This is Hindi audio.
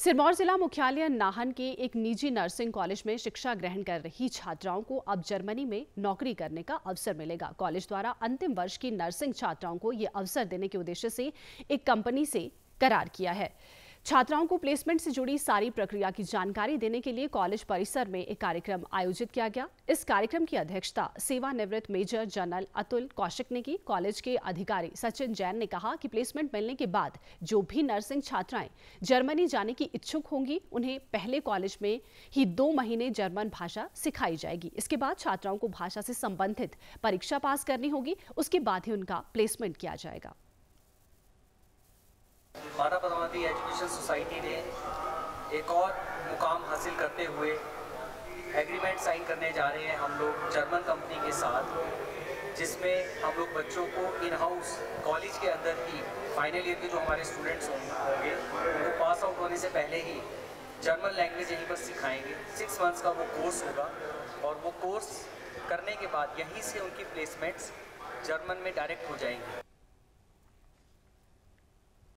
सिरमौर जिला मुख्यालय नाहन के एक निजी नर्सिंग कॉलेज में शिक्षा ग्रहण कर रही छात्राओं को अब जर्मनी में नौकरी करने का अवसर मिलेगा। कॉलेज द्वारा अंतिम वर्ष की नर्सिंग छात्राओं को ये अवसर देने के उद्देश्य से एक कंपनी से करार किया है। छात्राओं को प्लेसमेंट से जुड़ी सारी प्रक्रिया की जानकारी देने के लिए कॉलेज परिसर में एक कार्यक्रम आयोजित किया गया। इस कार्यक्रम की अध्यक्षता सेवानिवृत्त मेजर जनरल अतुल कौशिक ने की। कॉलेज के अधिकारी सचिन जैन ने कहा कि प्लेसमेंट मिलने के बाद जो भी नर्सिंग छात्राएँ जर्मनी जाने की इच्छुक होंगी, उन्हें पहले कॉलेज में ही दो महीने जर्मन भाषा सिखाई जाएगी। इसके बाद छात्राओं को भाषा से संबंधित परीक्षा पास करनी होगी। उसके बाद ही उनका प्लेसमेंट किया जाएगा। पद्मावती एजुकेशन सोसाइटी ने एक और मुकाम हासिल करते हुए एग्रीमेंट साइन करने जा रहे हैं हम लोग जर्मन कंपनी के साथ, जिसमें हम लोग बच्चों को इन हाउस कॉलेज के अंदर ही फाइनल ईयर के जो हमारे स्टूडेंट्स होंगे, उनको पास आउट होने से पहले ही जर्मन लैंग्वेज यहीं पर सिखाएँगे। सिक्स मंथ्स का वो कोर्स होगा और वो कोर्स करने के बाद यहीं से उनकी प्लेसमेंट्स जर्मन में डायरेक्ट हो जाएँगी।